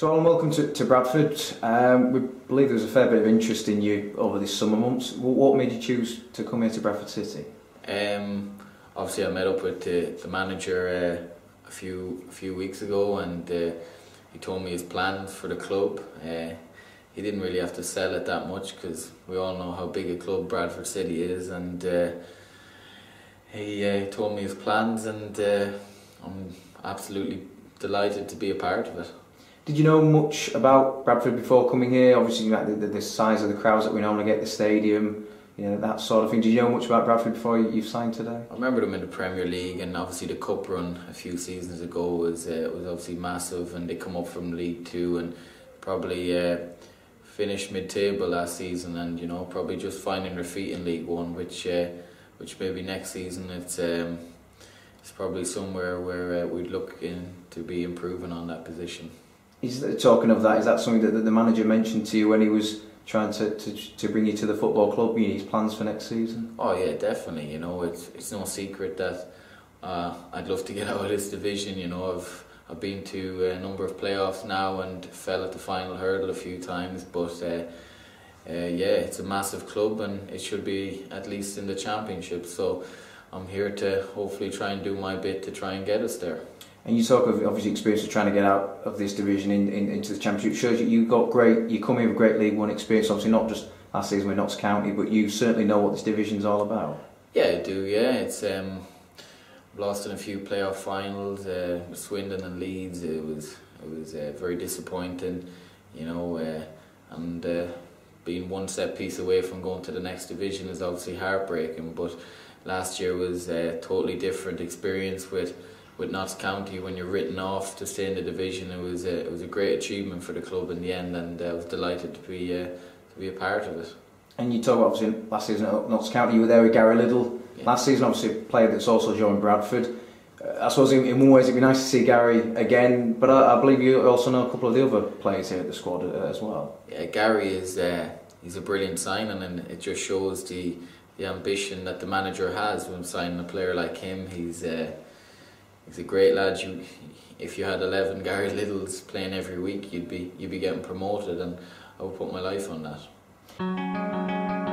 So, Alan, welcome to, to Bradford. Um, we believe there was a fair bit of interest in you over these summer months. What made you choose to come here to Bradford City? Um, obviously, I met up with the, the manager uh, a few a few weeks ago, and uh, he told me his plans for the club. Uh, he didn't really have to sell it that much because we all know how big a club Bradford City is, and uh, he uh, told me his plans, and uh, I'm absolutely delighted to be a part of it. Did you know much about Bradford before coming here? Obviously, you know, the, the, size of the crowds that we normally get the stadium, you know, that sort of thing. Did you know much about Bradford before you've signed today? I remember them in the Premier League, and obviously the cup run a few seasons ago was uh, was obviously massive, and they come up from League Two and probably uh, finished mid-table last season, and you know probably just finding their feet in League One, which uh, which maybe next season it's. Um, it's probably somewhere where uh, we'd look in to be improving on that position. Is talking of that, is that something that, that the manager mentioned to you when he was trying to, to, to bring you to the football club? You know, his plans for next season? Oh yeah, definitely. You know, it's it's no secret that uh, I'd love to get out of this division. You know, I've I've been to a number of playoffs now and fell at the final hurdle a few times, but. Uh, uh, yeah, it's a massive club and it should be at least in the championship. So I'm here to hopefully try and do my bit to try and get us there. And you talk of obviously experience of trying to get out of this division in, in, into the championship. Shows that you got great. You come here with great League One experience. Obviously, not just last season with Notts County, but you certainly know what this division's all about. Yeah, I do. Yeah, it's um, lost in a few playoff finals. Uh, Swindon and Leeds. It was it was uh, very disappointing. You know, uh, and uh, being one set piece away from going to the next division is obviously heartbreaking. But last year was a totally different experience with with Notts County when you're written off to stay in the division. It was a, it was a great achievement for the club in the end, and uh, I was delighted to be uh, to be a part of it. And you talk about obviously last season at Notts County, you were there with Gary Liddle. Yeah. Last season, obviously, a player that's also joined Bradford. Uh, I suppose in, in, one ways it'd be nice to see Gary again, but I, I, believe you also know a couple of the other players here at the squad uh, as well. Yeah, Gary is uh, he's a brilliant signing, and it just shows the the ambition that the manager has when signing a player like him. He's uh, he's a great lad. You, if you had eleven Gary Liddles playing every week, you'd be you'd be getting promoted, and I would put my life on that.